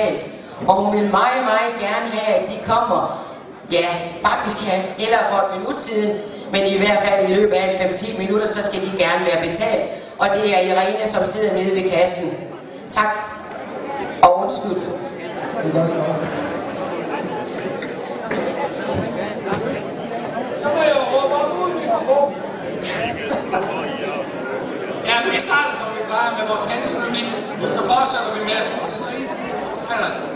Digitalt. Og hun vil meget, meget gerne have, at de kommer, ja, faktisk her, eller for et minut siden, men i hvert fald i løbet af 5-10 minutter, så skal de gerne være betalt. Og det er Irene, som sidder nede ved kassen. Tak. Og undskyld. Det er nok. Så må jeg råbe op mikrofon. Ja, vi starter som vi plejer med vores ganske Så fortsætter vi med. Cámara.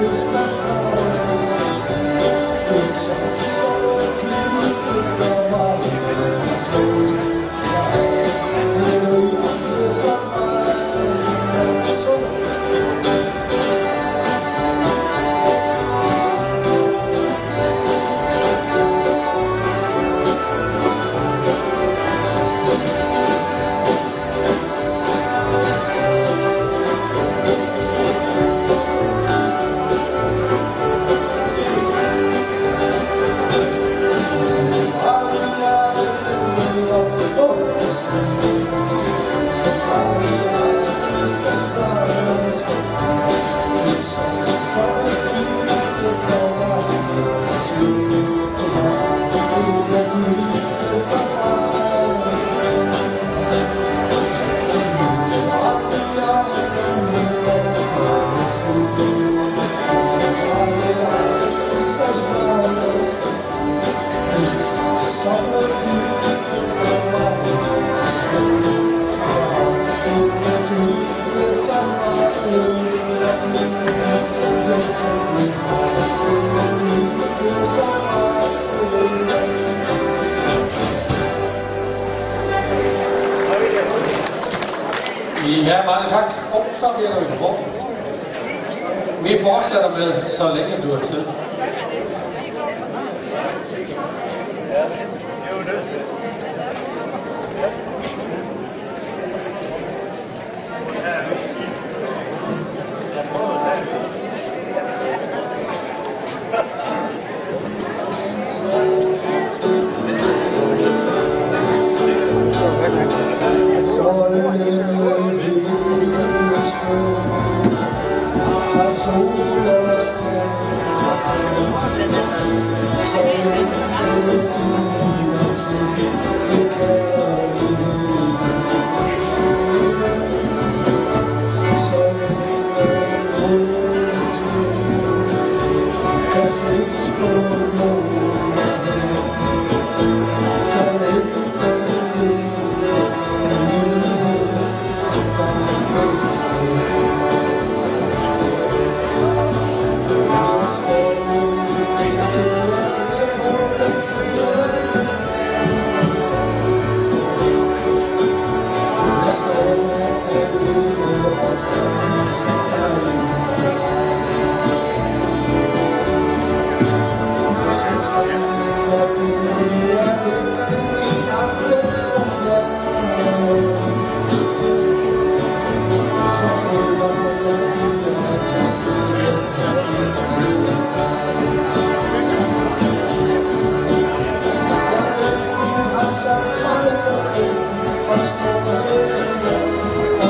Deus så længe du er til. consequence.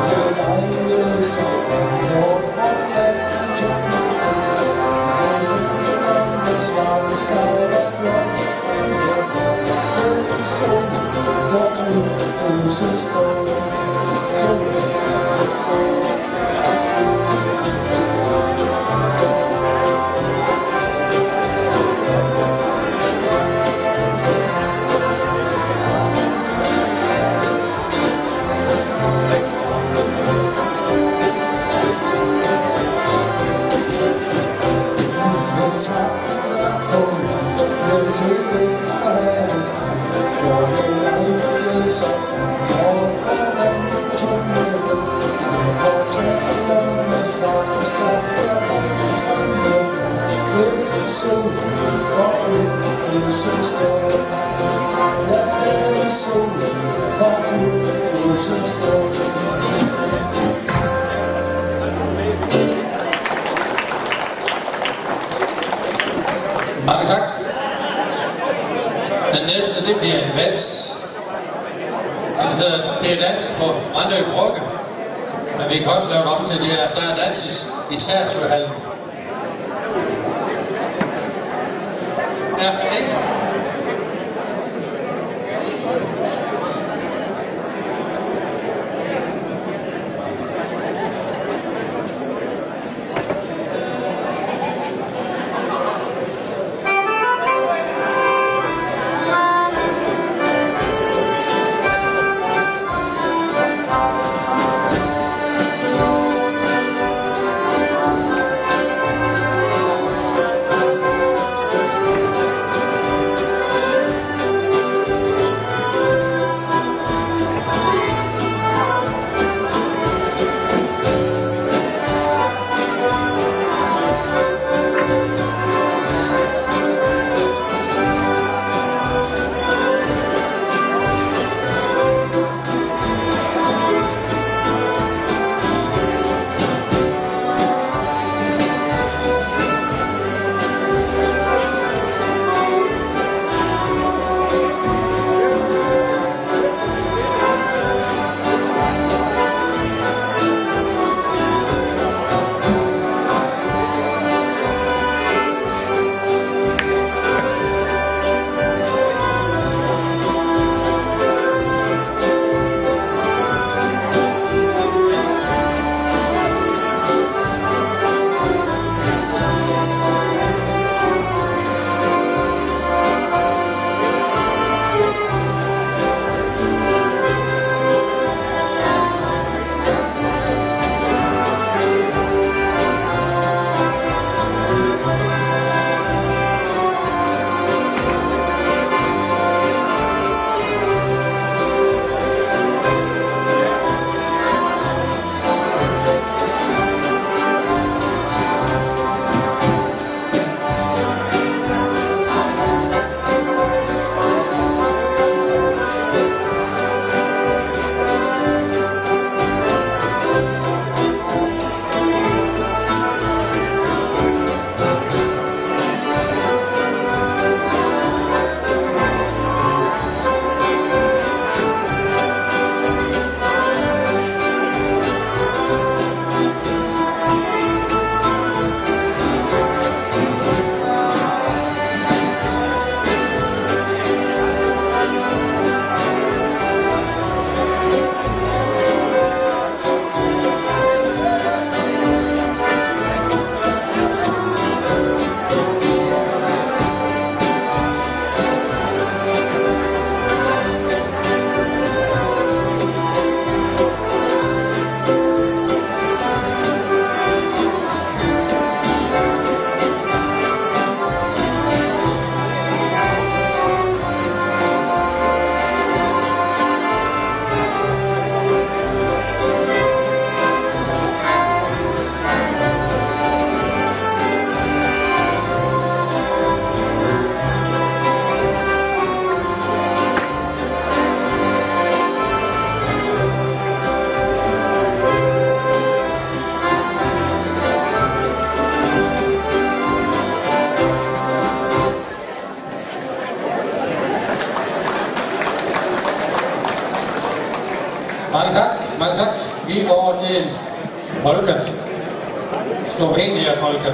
closest door. You're to this forever time Your whole life is a All the men to miracles The water alone is not the sacrifice To me, good soul Or with you so strong det bliver en vals. Den hedder, det er dans på Randø Brygge. Men vi kan også lave det om til det, at der er dans i, i Ja, ikke? Mange tak, mange tak. Vi går over til. Slovenia polka.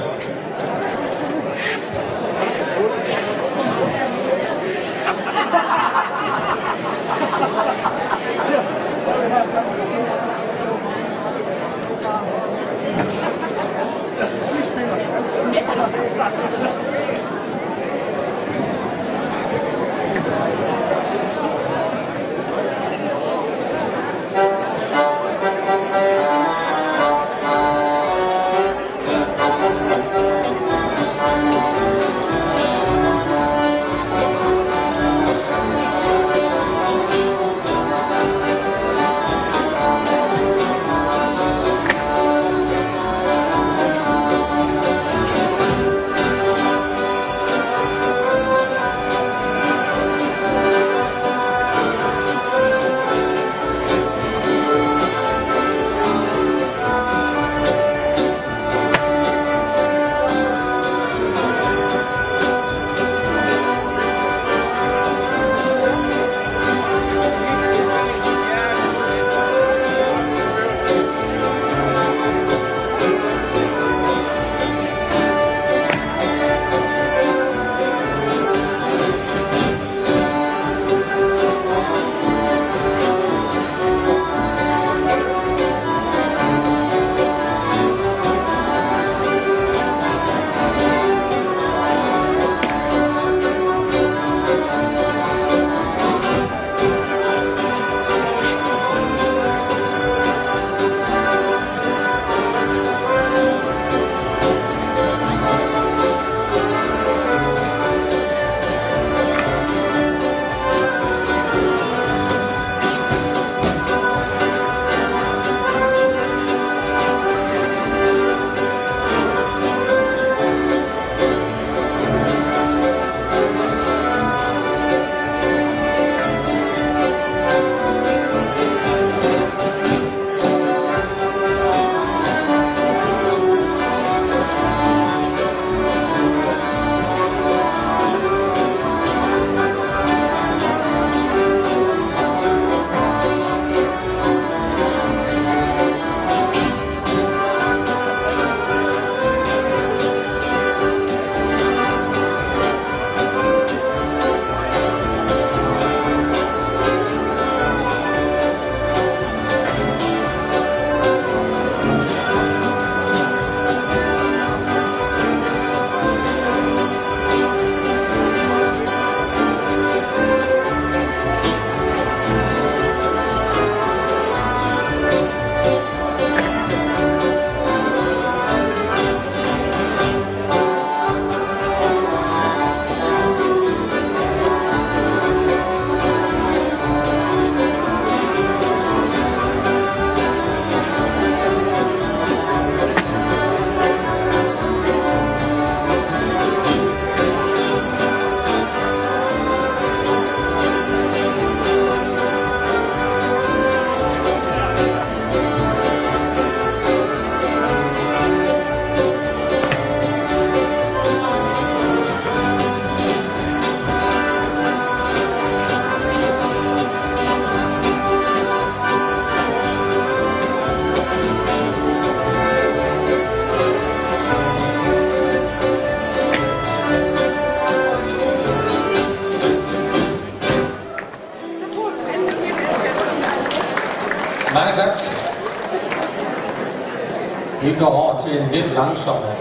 Til en lidt langsommere.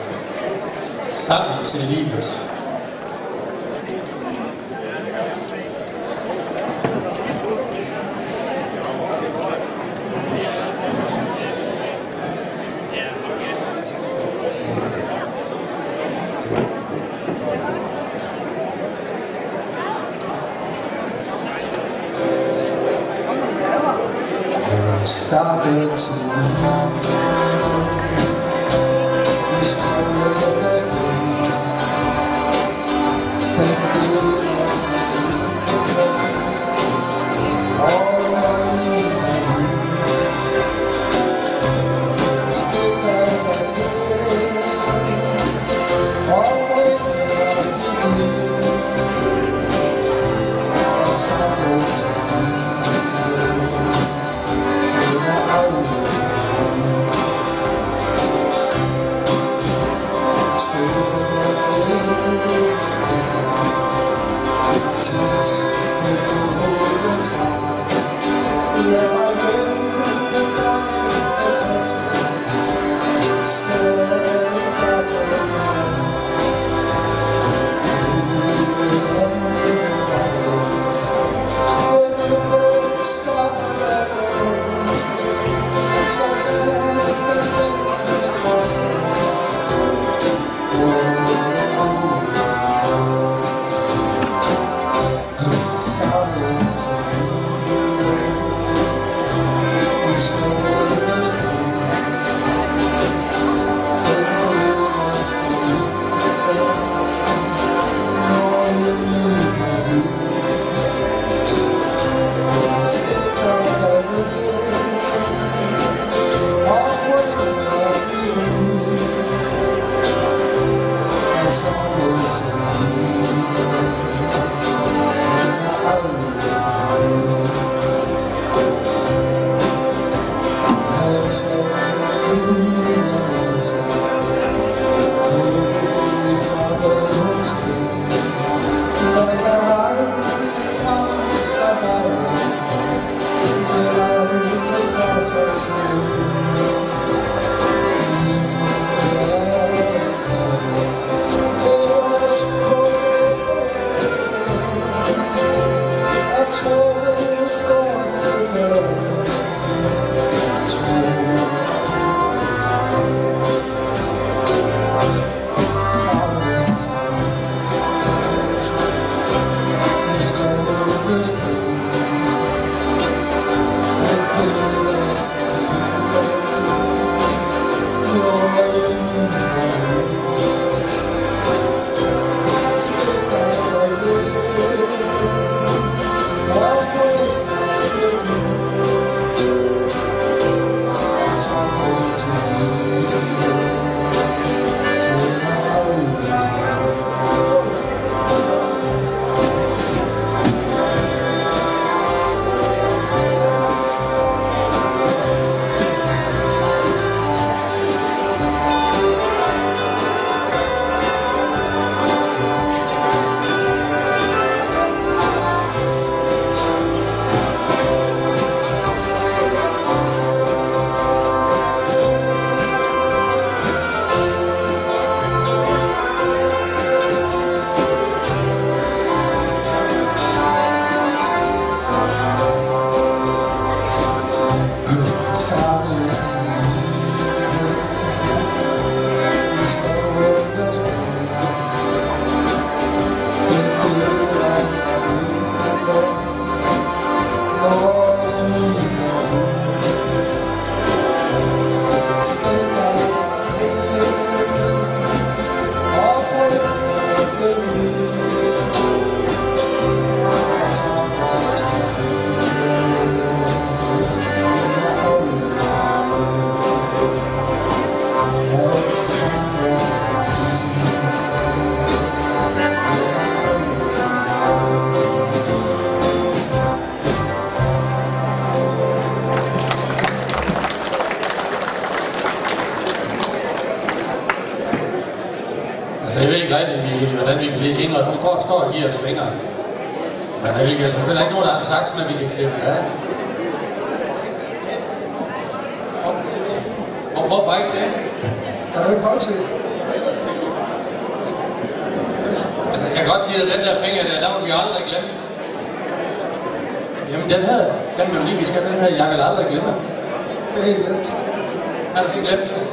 sang til livet. Giver os fingre. Men vi kan selvfølgelig ikke nogen, der har en saks, men vi kan klippe af. Og, og hvorfor ikke det? Kan du ikke holde til? Altså, jeg kan godt sige, at den der finger der, der må vi aldrig glemme. Jamen den her, den melodi, vi skal den her, jeg vil aldrig glemme. Det er helt nemt. Har du ikke glemt det?